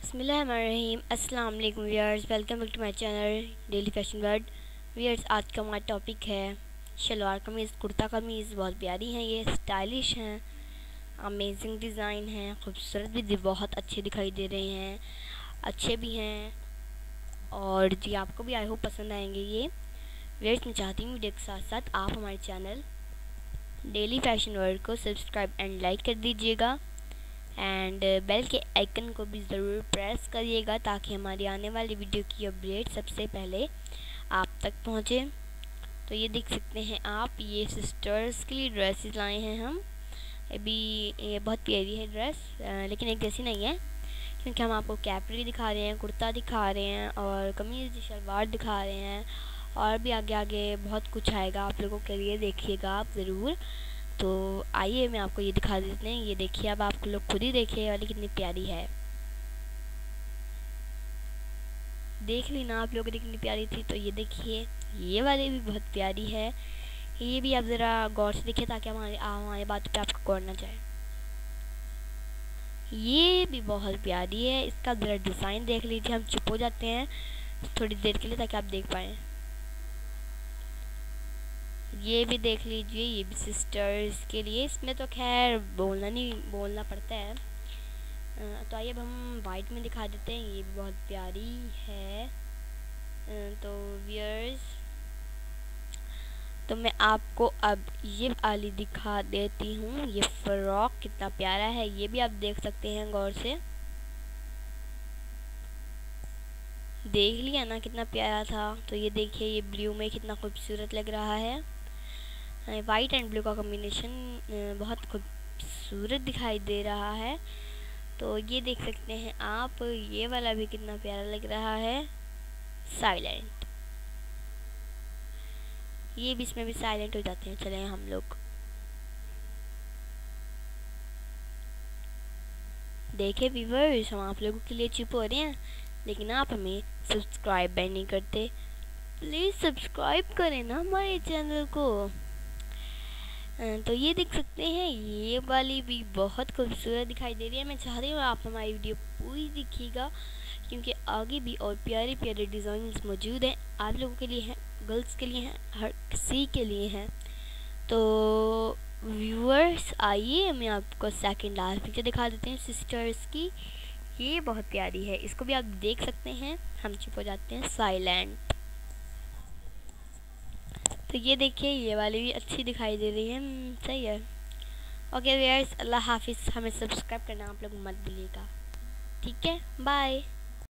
बसमीम अस्सलाम वालेकुम viewers welcome back to my channel daily fashion world viewers आज का हमारा टॉपिक है शलवार कमीज़, कुर्ता कमीज़। बहुत प्यारी हैं ये स्टाइलिश हैं। अमेजिंग डिज़ाइन हैं। खूबसूरत भी बहुत अच्छे दिखाई दे रहे हैं। अच्छे भी हैं। और जी, आपको भी आई होप पसंद आएँगे ये। व्यूअर्स मैं चाहती हूँ वीडियो के साथ साथ आप हमारे चैनल डेली फ़ैशन वर्ड को सब्सक्राइब एंड लाइक कर दीजिएगा। एंड बेल के आइकन को भी ज़रूर प्रेस करिएगा ताकि हमारी आने वाली वीडियो की अपडेट सबसे पहले आप तक पहुँचे। तो ये देख सकते हैं आप, ये सिस्टर्स के लिए ड्रेसेस लाए हैं हम। अभी ये बहुत प्यारी है ड्रेस लेकिन एक जैसी नहीं है, क्योंकि हम आपको कैपरी दिखा रहे हैं, कुर्ता दिखा रहे हैं और कमीज़ शलवार दिखा रहे हैं। और भी आगे आगे बहुत कुछ आएगा आप लोगों के लिए, देखिएगा आप ज़रूर। तो आइए मैं आपको ये दिखा देते हैं। ये देखिए, अब आप लोग खुद ही देखिए वाली कितनी प्यारी है। देख ली ना आप लोगों कितनी प्यारी थी। तो ये देखिए, ये वाली भी बहुत प्यारी है। ये भी आप ज़रा गौर से देखिए ताकि हमारे हमारे बात पे आपको गौर ना जाए। ये भी बहुत प्यारी है। इसका ज़रा डिज़ाइन देख लीजिए। हम चुप हो जाते हैं थोड़ी देर के लिए ताकि आप देख पाएँ। ये भी देख लीजिए, ये भी सिस्टर्स के लिए। इसमें तो खैर बोलना नहीं, बोलना पड़ता है। तो आइए अब हम वाइट में दिखा देते हैं। ये भी बहुत प्यारी है। तो वियर्स तो मैं आपको अब ये वाली दिखा देती हूँ। ये फ्रॉक कितना प्यारा है। ये भी आप देख सकते हैं गौर से। देख लिया ना कितना प्यारा था। तो ये देखिए, ये ब्लू में कितना खूबसूरत लग रहा है। वाइट एंड ब्लू का कॉम्बिनेशन बहुत खूबसूरत दिखाई दे रहा है। तो ये देख सकते हैं आप, ये वाला भी कितना प्यारा लग रहा है। साइलेंट ये भी इसमें भी साइलेंट हो जाते हैं। चले हम लोग। देखे व्यूवर्स हम आप लोगों के लिए चुप हो रहे हैं, लेकिन आप हमें सब्सक्राइब भी नहीं करते। प्लीज़ सब्सक्राइब करें ना हमारे चैनल को। तो ये देख सकते हैं, ये वाली भी बहुत खूबसूरत दिखाई दे रही है। मैं चाह रही हूँ आप हमारी वीडियो पूरी देखिएगा, क्योंकि आगे भी और प्यारे प्यारे डिज़ाइन मौजूद हैं। आप लोगों के लिए हैं, गर्ल्स के लिए हैं, हर किसी के लिए हैं। तो व्यूअर्स, आइए मैं आपको सेकंड लास्ट पिक्चर दिखा देते हैं सिस्टर्स की। ये बहुत प्यारी है, इसको भी आप देख सकते हैं। हम चुप हो जाते हैं साइलेंट तो ये देखिए ये वाली भी अच्छी दिखाई दे रही है। हम्म, सही है। ओके वेयर्स अल्लाह हाफिज़। हमें सब्सक्राइब करना आप लोग मत भूलिएगा। ठीक है? बाय